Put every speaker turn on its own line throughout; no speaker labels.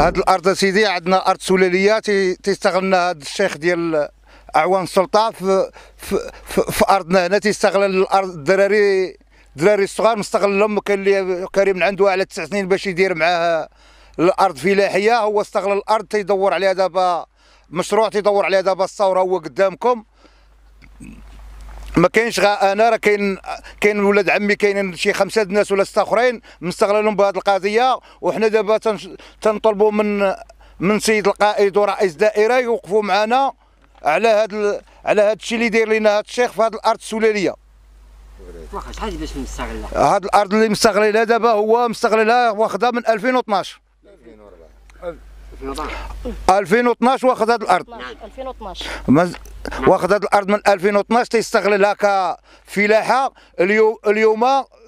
هاد الأرض سيدي عندنا أرض سلالية تي- تيستغلنا هاد الشيخ ديال أعوان السلطة في في, في, في أرضنا هنا تيستغل الأرض الدراري الدراري الصغار مستغلهم كان اللي كريم عنده على تسع سنين باش يدير معاه الأرض فلاحيه هو استغل الأرض تيدور عليها دابا مشروع تيدور عليها دابا الثورة هو قدامكم. ما كاينش غا أنا راه كاين كاين ولاد عمي كاينين شي خمسة د الناس ولا ستة أخرين مستغلين بهذه القضية. وحنا دابا تنطلبوا من من سيد القائد ورئيس الدائره يوقفوا معنا على هذا على هذا الشيء اللي داير لنا هذا الشيخ في هذه الأرض السلالية.
واخا شحال باش نستغلها؟
هذه الأرض اللي مستغلينها دابا هو مستغلها واخدها من 2012 2012 واخد هذه الأرض.
2012
مز- واخد هذه الأرض من 2012 تيستغلها كفلاحه اليوم اليوم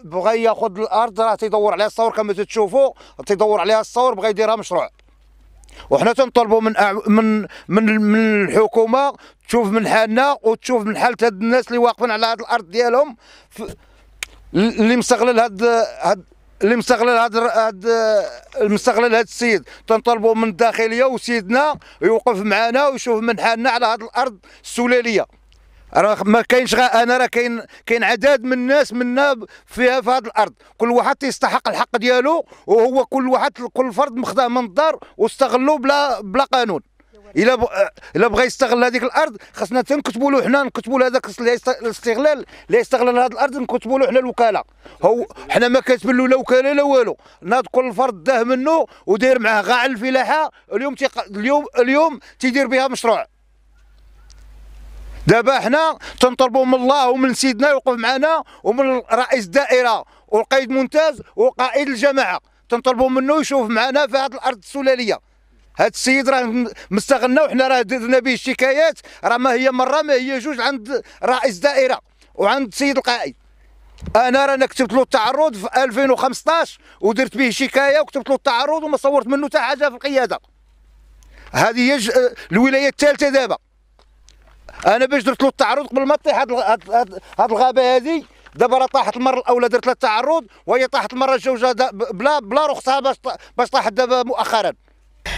بغى ياخذ الأرض راه تيدور عليها الصور كما تشوفوا تيدور عليها الصور بغى يديرها مشروع. وحنا تنطلبوا من أع- من من من الحكومة تشوف من حالنا وتشوف من حالة هاد الناس اللي واقفين على هاد الأرض ديالهم. ف- اللي مستغلل هاد هاد اللي مستغلل هاد هاد المستغلل هاد السيد. تنطلبوا من الداخلية وسيدنا يوقف معنا ويشوف من حالنا على هاد الأرض السلالية. راه ما كاينش أنا راه كاين كاين عدد من الناس منا فيها في هذه الأرض. كل واحد تيستحق الحق ديالو وهو كل واحد كل فرد مخداه من الدار واستغلوا بلا بلا قانون. إلا ب... إلا بغى يستغل هذيك الأرض خاصنا تنكتبوا له حنا نكتبوا له هذاك الاستغلال اللي يستغل هذه الأرض نكتبوا له حنا الوكالة. هو حنا ما كاتبين له لا وكالة لا والو. ناض كل فرد داه منه وداير معاه غاع الفلاحة اليوم تيق... اليوم اليوم تيدير بها مشروع. دابا حنا تنطلبوا من الله ومن سيدنا يوقف معنا ومن رئيس الدائره والقائد ممتاز وقائد الجماعة. تنطلبوا منه يشوف معنا في هذه الأرض السلالية. هذا السيد راه مستغلنا وحنا راه درنا به الشكايات. راه ما هي مرة ما هي جوج عند رئيس الدائره وعند السيد القائد. أنا رانا كتبت له التعرض في 2015 ودرت به شكايه وكتبت له التعرض وما صورت منه حتى حاجة في القيادة. هذه هي الولاية الثالثة دابا. أنا باش درت له التعرض قبل ما تطيح هاد هاد- هاد هاد الغابة هذه دابا راه طاحت المرة الأولى درت لها التعرض وهي طاحت المرة الجوجة بلا بلا رخصة باش باش طاحت دابا مؤخرا.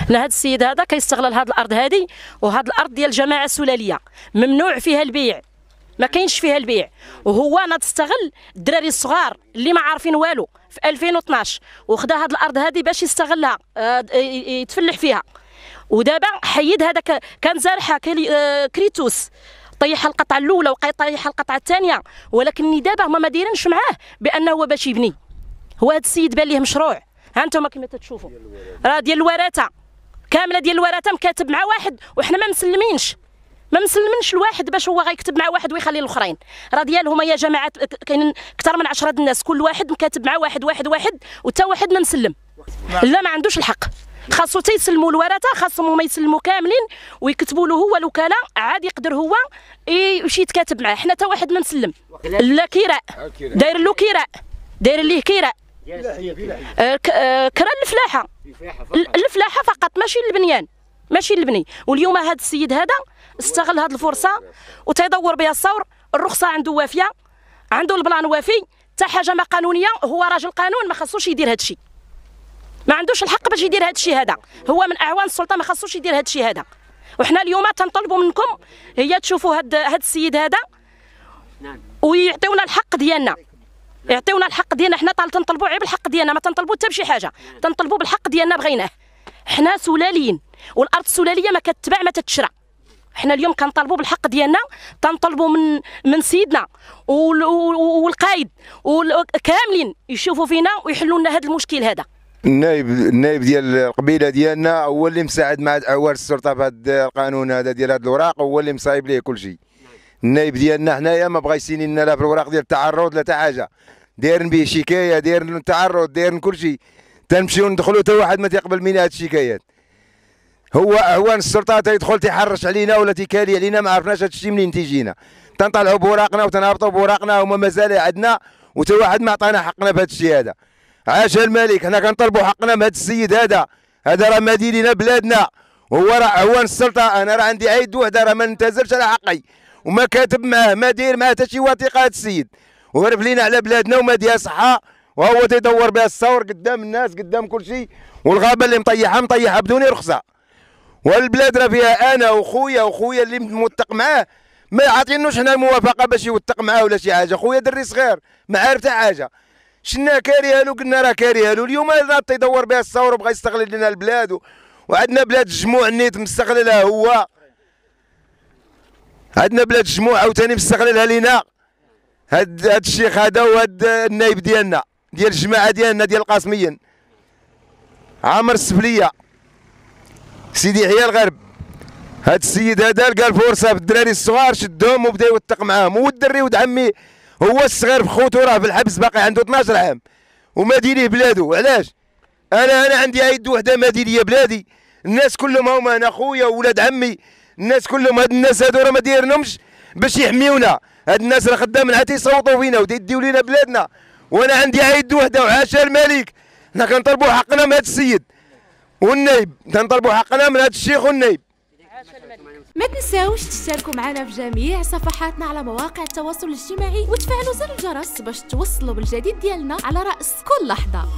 لا هذا السيد هذا كيستغل هذه الأرض هذه وهذه الأرض ديال الجماعة السلالية. ممنوع فيها البيع ما كاينش فيها البيع. وهو ناض استغل الدراري الصغار اللي ما عارفين والو في 2012 وخدا هذه الأرض هذه باش يستغلها آه، يتفلح فيها. ودابا حيد هذاك كان كلي- آه، كريتوس. طيح القطعة الأولى وبقى يطيح القطعة الثانية. ولكن دابا هما ما دايرينش معاه بأنه هو باش يبني. هو هذا السيد بان ليه مشروع. ها أنتم كما تشوفوا راه ديال الوراثه كاملة ديال الوراثه مكاتب مع واحد وحنا ما مسلمينش. ما مسلمنش الواحد باش هو غيكتب مع واحد ويخلي الاخرين راه ديالهم يا جماعة كاينين أكثر من عشرة د الناس. كل واحد مكاتب مع واحد واحد واحد وتا واحد ما مسلم. لا ما عندوش الحق. خاصو تيسلموا الورثه خاصهم هما يسلموا كاملين ويكتبوا له هو الوكالة. عاد يقدر هو يمشي يتكاتب معاه. حنا تا واحد ما نسلم لا كراء داير له كراء داير ليه كراء آه، آه، كرا الفلاحة. ال- الفلاحة فقط ماشي البنيان ماشي البني واليوم هذا السيد هذا استغل هذه الفرصة وتيدور بها الثور. الرخصة عنده وافية عنده البلان وافي. حتى حاجة ما قانونية هو راجل قانون ما خصوش يدير هذا الشيء. ما عندوش الحق باش يدير هذا الشيء هذا. هو من أعوان السلطة ما خصوش يدير هذا الشيء هذا. وحنا اليوم تنطلبوا منكم هي تشوفوا هذا هذا السيد هذا ويعطيونا الحق ديالنا. يعطيونا الحق ديالنا. حنا تنطلبوا غير بالحق ديالنا ما تنطلبوا حتى بشي حاجة. تنطلبوا بالحق ديالنا بغيناه. حنا سلاليين والأرض السلاليه ما كتباع ما تتشرى. حنا اليوم كنطالبوا بالحق ديالنا تنطلبوا من من سيدنا وال- وال- والقايد وال- كاملين يشوفوا فينا ويحلوا لنا هذا المشكل هذا.
النائب النائب ديال القبيلة ديالنا هو اللي مساعد مع اعوان الشرطه في هذا القانون هذا ديال هذه الاوراق هو اللي مصايب ليه كل شيء. النائب ديالنا حنايا ما بغى يسيني لنا لا في الاوراق ديال التعرض لا حتى حاجة. دايرن به شكاية دايرن التعرض دايرن كل شيء. تنمشيو ندخلوا حتى واحد ما تيقبل منا هاد الشكايات. هو اعوان الشرطه تيدخل تيحرش علينا ولا تيكالي علينا ما عرفناش هاد الشيء منين تيجينا. تنطلعوا بوراقنا وتنهبطوا بوراقنا هما مازال عندنا وتا واحد ما عطانا حقنا في هاد الشيء هذا. عاش الملك حنا كنطلبوا حقنا من هذا السيد هذا. هذا راه مادي لينا بلادنا وهو راه عوان السلطة أنا راه عندي عيد وحدة راه ما ننتزلش على حقي. وما كاتب معاه ما داير معاه حتى شي وثيقه هذا السيد. وعرف لينا على بلادنا وما ديها صحة. وهو تيدور بها الثور قدام الناس قدام كل شيء والغابة اللي مطيحها مطيحها بدون رخصة. والبلاد راه فيها أنا وخويا وخويا اللي موثق معاه. ما عاطينوش حنا الموافقة باش يوثق معاه ولا شي حاجة. خويا دري صغير ما عارف حتى حاجة. شنا كاريها له قلنا راه كاريها له اليوم تيدور بها الثور وبغى يستغل لنا البلاد. وعندنا بلاد الجموع النيت مستغللها هو. عندنا بلاد الجموع عاوتاني مستغللها لينا. هاد هاد الشيخ هذا وهاد النايب ديالنا ديال الجماعة ديالنا ديال القاسميين. عامر السفلية. سيدي يحيى الغرب. هاد السيد هذا لقى الفرصة في الدراري الصغار شدهم وبدا يوثق معاهم. هو الدري ولد عمي هو الصغير في خوتو راه في الحبس باقي عنده 12 عام. ومديني بلادو. علاش؟ أنا أنا عندي إيد وحدة مدينيه بلادي. الناس كلهم هما أنا خويا وولاد عمي. الناس كلهم هاد الناس هادو راه ما دايرينهمش باش يحميونا. هاد الناس راه خدامين حتى يصوتوا فينا ويديو لينا بلادنا. وأنا عندي عيد وحده وعاشا الملك. حنا كنطلبوا حقنا من هاد السيد والنايب. كنطلبوا حقنا من هاد الشيخ والنايب.
ما تنساوش تشتركوا معنا في جميع صفحاتنا على مواقع التواصل الاجتماعي وتفعلوا زر الجرس باش توصلوا بالجديد ديالنا على رأس كل لحظة.